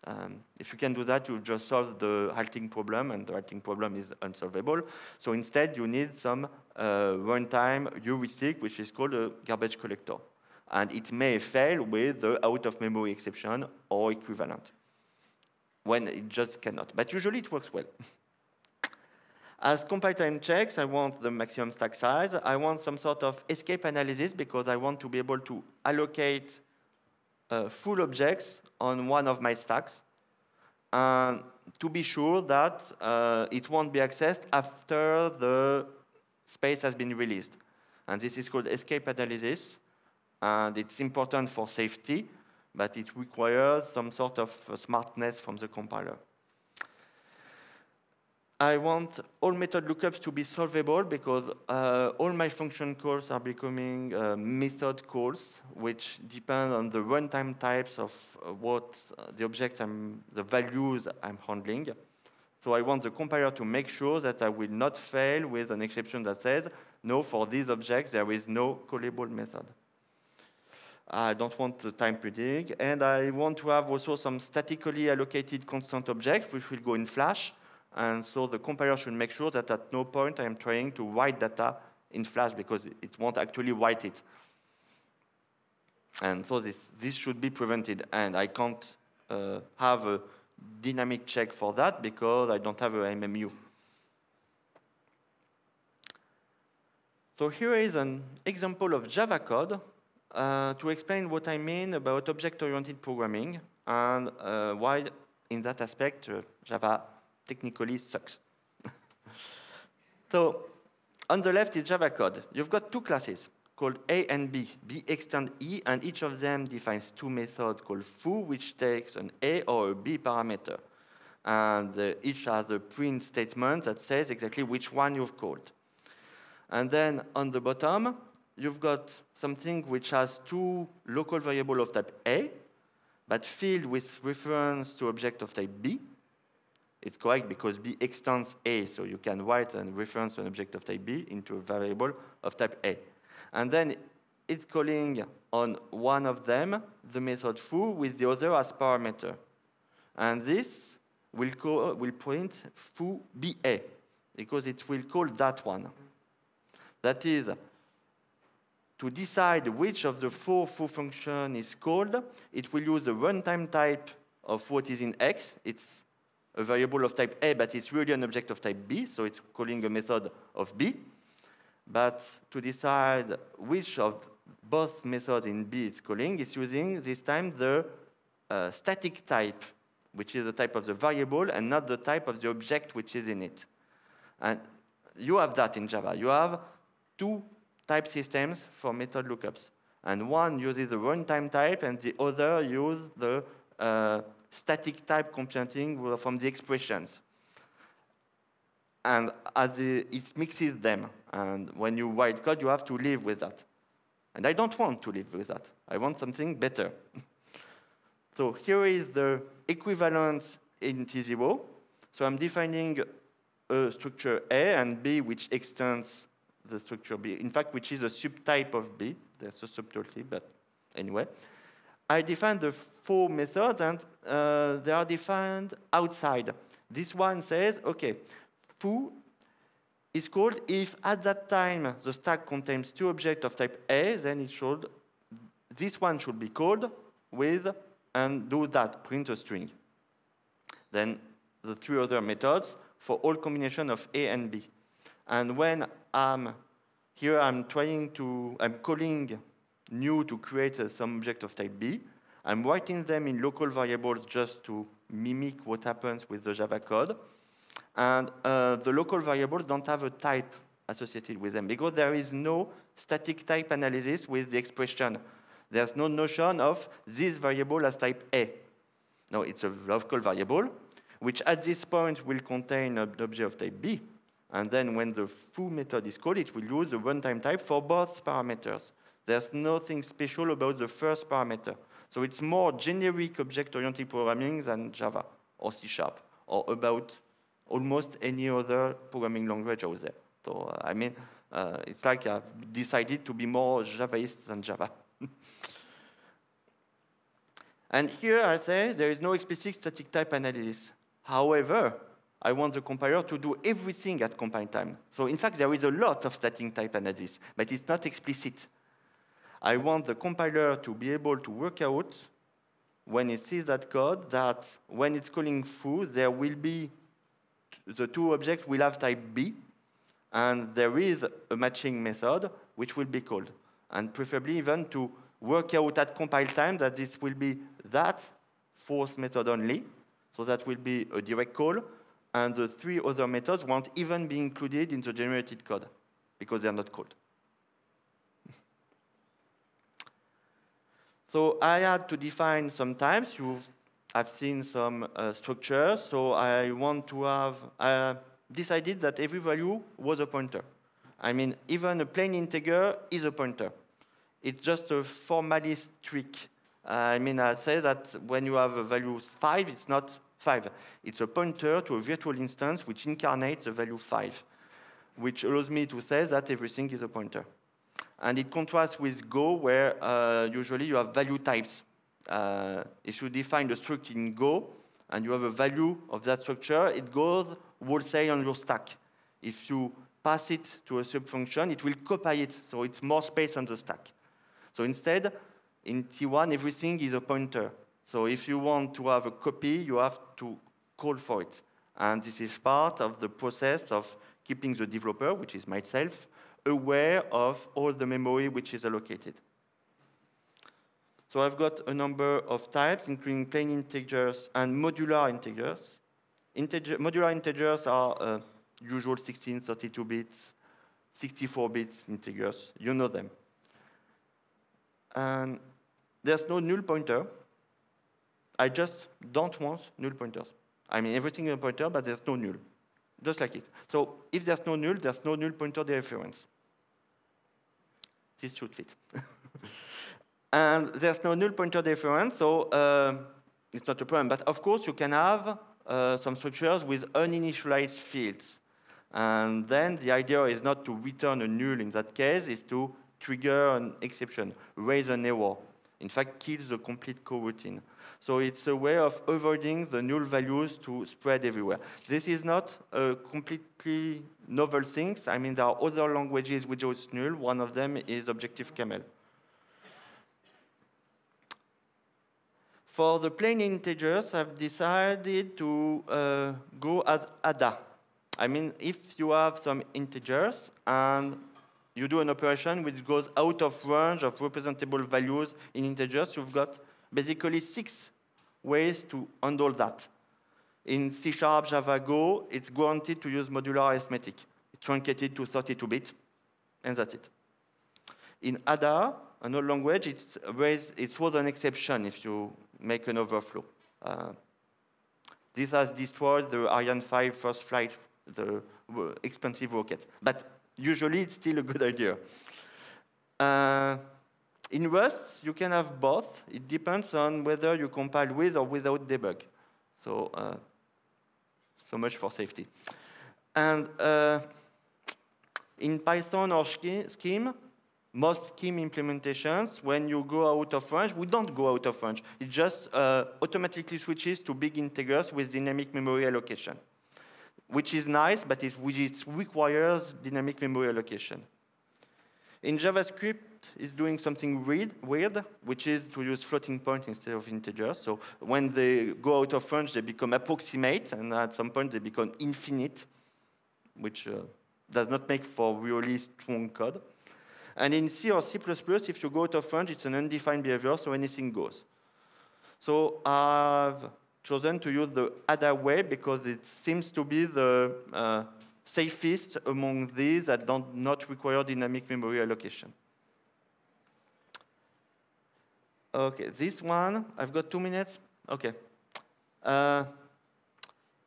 Um, if you can do that, you just solve the halting problem, and the halting problem is unsolvable. So instead, you need some uh, runtime heuristic, which is called a garbage collector. And it may fail with the out-of-memory exception or equivalent when it just cannot. But usually it works well. As compile time checks, I want the maximum stack size. I want some sort of escape analysis because I want to be able to allocate uh, full objects on one of my stacks and to be sure that uh, it won't be accessed after the space has been released. And this is called escape analysis, and it's important for safety but it requires some sort of smartness from the compiler. I want all method lookups to be solvable because uh, all my function calls are becoming uh, method calls, which depend on the runtime types of uh, what uh, the object I'm, the values I'm handling. So I want the compiler to make sure that I will not fail with an exception that says, no, for these objects, there is no callable method. I don't want the type punning. And I want to have also some statically allocated constant object, which will go in Flash. And so the compiler should make sure that at no point I am trying to write data in Flash because it won't actually write it. And so this, this should be prevented. And I can't uh, have a dynamic check for that because I don't have a MMU. So here is an example of Java code uh, to explain what I mean about object-oriented programming and uh, why, in that aspect, uh, Java technically sucks. so, on the left is Java code. You've got two classes called A and B, B extend E, and each of them defines two methods called foo, which takes an A or a B parameter. And uh, each has a print statement that says exactly which one you've called. And then on the bottom, you've got something which has two local variables of type A, but filled with reference to object of type B. It's correct because B extends A, so you can write a reference to an object of type B into a variable of type A. And then it's calling on one of them the method foo with the other as parameter. And this will, call, will print foo BA because it will call that one. That is, to decide which of the four foo function is called, it will use the runtime type of what is in X. It's a variable of type A, but it's really an object of type B, so it's calling a method of B. But to decide which of both methods in B it's calling, it's using this time the uh, static type, which is the type of the variable and not the type of the object which is in it. And you have that in Java. You have two type systems for method lookups. And one uses the runtime type, and the other uses the uh, static type computing from the expressions. and the, it mixes them. And when you write code, you have to live with that. And I don't want to live with that. I want something better. so here is the equivalent in T0. So I'm defining a structure A and B which extends the structure B. In fact, which is a subtype of B. There's a subtlety, but anyway. I define the four methods and uh, they are defined outside. This one says, okay, foo is called if at that time the stack contains two objects of type A, then it should, this one should be called with and do that, print a string. Then the three other methods for all combination of A and B. And when I'm here, I'm trying to, I'm calling new to create uh, some object of type B. I'm writing them in local variables just to mimic what happens with the Java code. And uh, the local variables don't have a type associated with them because there is no static type analysis with the expression. There's no notion of this variable as type A. No, it's a local variable, which at this point will contain an object of type B. And then when the foo method is called, it will use the runtime type for both parameters. There's nothing special about the first parameter. So it's more generic object-oriented programming than Java or C Sharp or about almost any other programming language out there. So, uh, I mean, uh, it's like I've decided to be more Javaist than Java. and here I say there is no explicit static type analysis. However, I want the compiler to do everything at compile time. So in fact, there is a lot of static type analysis, but it's not explicit. I want the compiler to be able to work out when it sees that code that when it's calling foo, there will be the two objects will have type B, and there is a matching method which will be called. And preferably even to work out at compile time that this will be that fourth method only, so that will be a direct call, and the three other methods won't even be included in the generated code because they're not called. so I had to define sometimes, you've I've seen some uh, structures, so I want to have uh, decided that every value was a pointer. I mean, even a plain integer is a pointer. It's just a formalist trick. Uh, I mean, I say that when you have a value 5, it's not 5. It's a pointer to a virtual instance which incarnates the value 5, which allows me to say that everything is a pointer. And it contrasts with Go, where uh, usually you have value types uh, if you define the struct in Go and you have a value of that structure, it goes wholesale on your stack. If you pass it to a subfunction, it will copy it, so it's more space on the stack. So instead, in T1, everything is a pointer. So if you want to have a copy, you have to call for it. And this is part of the process of keeping the developer, which is myself, aware of all the memory which is allocated. So I've got a number of types, including plain integers and modular integers. Integer, modular integers are uh, usual 16, 32 bits, 64 bits integers. You know them. And there's no null pointer. I just don't want null pointers. I mean, everything is a pointer, but there's no null. Just like it. So if there's no null, there's no null pointer dereference. This should fit. And there's no null pointer dereference, so uh, it's not a problem. But of course, you can have uh, some structures with uninitialized fields. And then the idea is not to return a null in that case, is to trigger an exception, raise an error. In fact, kill the complete coroutine. So it's a way of avoiding the null values to spread everywhere. This is not a completely novel thing. I mean, there are other languages which use null. One of them is Objective-Caml. For the plain integers, I've decided to uh, go as ADA. I mean, if you have some integers and you do an operation which goes out of range of representable values in integers, you've got basically six ways to handle that. In C Sharp, Java, Go, it's guaranteed to use modular arithmetic. It's truncated to 32-bit, and that's it. In ADA, another language, it's, raised, it was an exception if you make an overflow. Uh, this has destroyed the Ariane 5 first flight the expensive rocket. But usually it's still a good idea. Uh, in Rust, you can have both. It depends on whether you compile with or without debug. So, uh, so much for safety. And uh, in Python or Scheme, most scheme implementations, when you go out of range, we don't go out of range. It just uh, automatically switches to big integers with dynamic memory allocation, which is nice, but it, it requires dynamic memory allocation. In JavaScript, it's doing something weird, which is to use floating point instead of integers. So when they go out of range, they become approximate, and at some point they become infinite, which uh, does not make for really strong code. And in C or C++, if you go out of range, it's an undefined behavior, so anything goes. So I've chosen to use the ADA way because it seems to be the uh, safest among these that don't not require dynamic memory allocation. Okay, this one, I've got two minutes. Okay. Uh,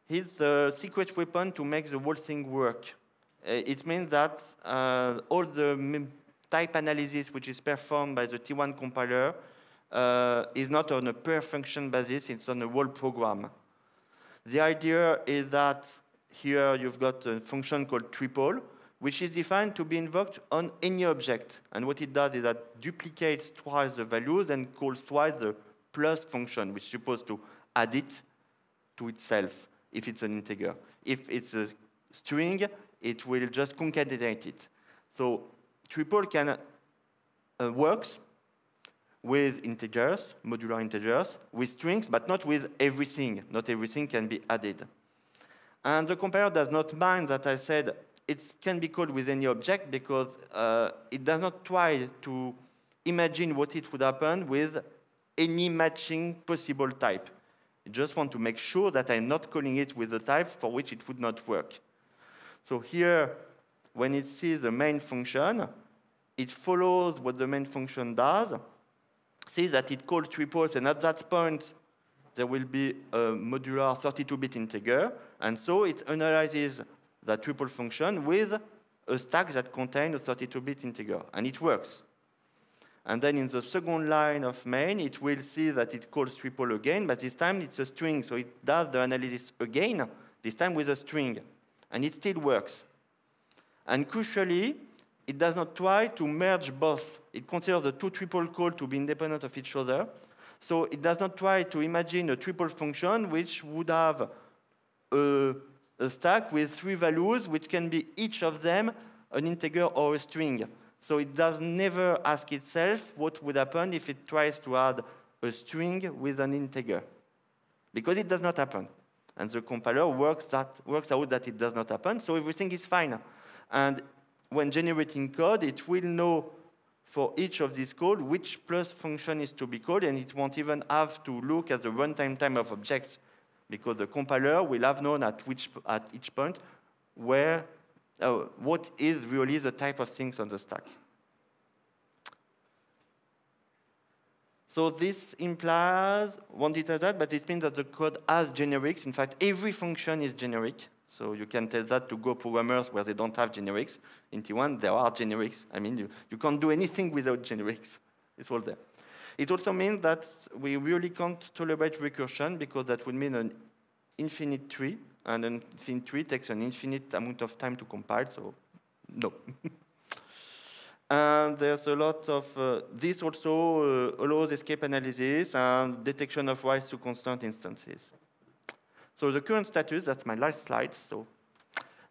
here's the secret weapon to make the whole thing work. Uh, it means that uh, all the type analysis which is performed by the T1 compiler uh, is not on a per function basis, it's on a whole program. The idea is that here you've got a function called triple, which is defined to be invoked on any object. And what it does is that duplicates twice the values and calls twice the plus function, which is supposed to add it to itself if it's an integer. If it's a string, it will just concatenate it. So triple can uh, works with integers, modular integers, with strings, but not with everything. Not everything can be added. And the compiler does not mind that I said it can be called with any object because uh, it does not try to imagine what it would happen with any matching possible type. It just want to make sure that I'm not calling it with a type for which it would not work. So here, when it sees the main function, it follows what the main function does, sees that it calls triples, and at that point, there will be a modular 32-bit integer, and so it analyzes that triple function with a stack that contains a 32-bit integer, and it works. And then in the second line of main, it will see that it calls triple again, but this time it's a string, so it does the analysis again, this time with a string, and it still works. And crucially, it does not try to merge both. It considers the two triple calls to be independent of each other. So it does not try to imagine a triple function which would have a, a stack with three values, which can be each of them an integer or a string. So it does never ask itself what would happen if it tries to add a string with an integer. Because it does not happen. And the compiler works, that, works out that it does not happen, so everything is fine. And when generating code, it will know for each of these code which plus function is to be called, and it won't even have to look at the runtime time of objects, because the compiler will have known at, which, at each point where, uh, what is really the type of things on the stack. So this implies one detail that, but it means that the code has generics. In fact, every function is generic. So you can tell that to Go programmers where they don't have generics. In T1, there are generics. I mean, you, you can't do anything without generics. It's all there. It also means that we really can't tolerate recursion because that would mean an infinite tree, and an infinite tree takes an infinite amount of time to compile, so no. and there's a lot of, uh, this also uh, allows escape analysis and detection of writes to constant instances. So the current status, that's my last slide. So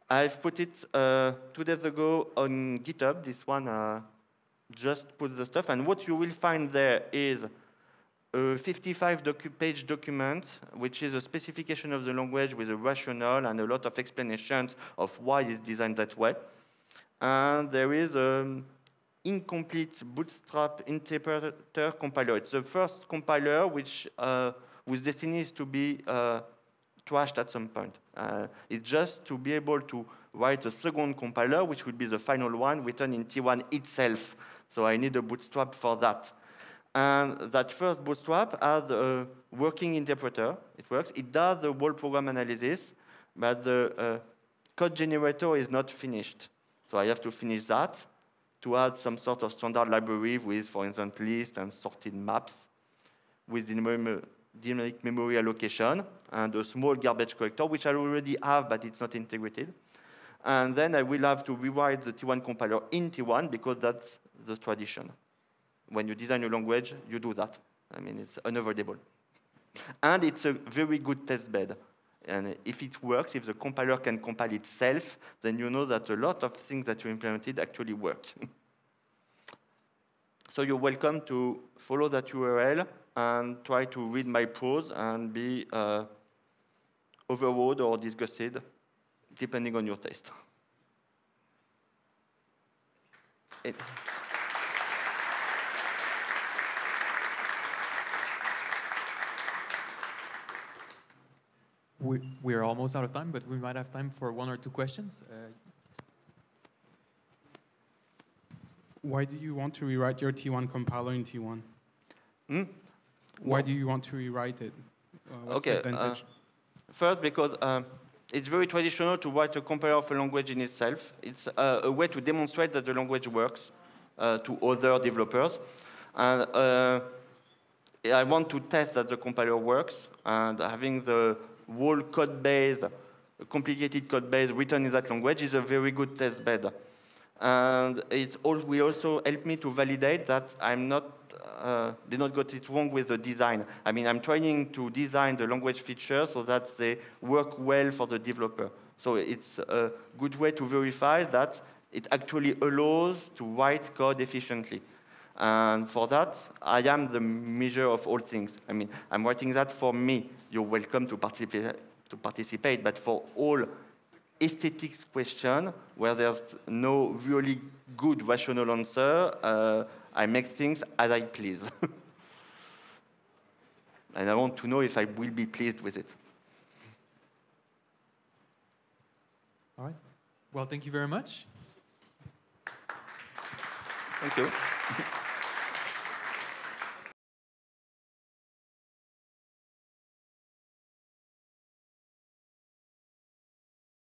I've put it uh, two days ago on GitHub. This one uh, just put the stuff. And what you will find there is a 55-page docu document, which is a specification of the language with a rationale and a lot of explanations of why it's designed that way. And there is an incomplete Bootstrap interpreter compiler. It's the first compiler which, uh, whose destiny is to be uh, trashed at some point. Uh, it's just to be able to write a second compiler, which will be the final one written in T1 itself. So I need a bootstrap for that. And that first bootstrap has a working interpreter. It works. It does the whole program analysis, but the uh, code generator is not finished. So I have to finish that to add some sort of standard library with, for instance, list and sorted maps with dynamic memory allocation and a small garbage collector, which I already have, but it's not integrated. And then I will have to rewrite the T1 compiler in T1 because that's the tradition. When you design a language, you do that. I mean, it's unavoidable. And it's a very good test bed. And if it works, if the compiler can compile itself, then you know that a lot of things that you implemented actually work. so you're welcome to follow that URL and try to read my prose and be uh, overawed or disgusted, depending on your taste. It we, we are almost out of time, but we might have time for one or two questions. Uh, Why do you want to rewrite your T1 compiler in T1? Hmm? Why do you want to rewrite it? Uh, okay. Uh, first, because um, it's very traditional to write a compiler of a language in itself. It's uh, a way to demonstrate that the language works uh, to other developers. And uh, I want to test that the compiler works, and having the whole code base, complicated code base written in that language is a very good test bed. And it will also help me to validate that I'm not, uh, did not got it wrong with the design. I mean, I'm trying to design the language features so that they work well for the developer. So it's a good way to verify that it actually allows to write code efficiently. And for that, I am the measure of all things. I mean, I'm writing that for me. You're welcome to participate, to participate but for all aesthetics question where there's no really good rational answer, uh, I make things as I please. and I want to know if I will be pleased with it. All right. Well, thank you very much. Thank you.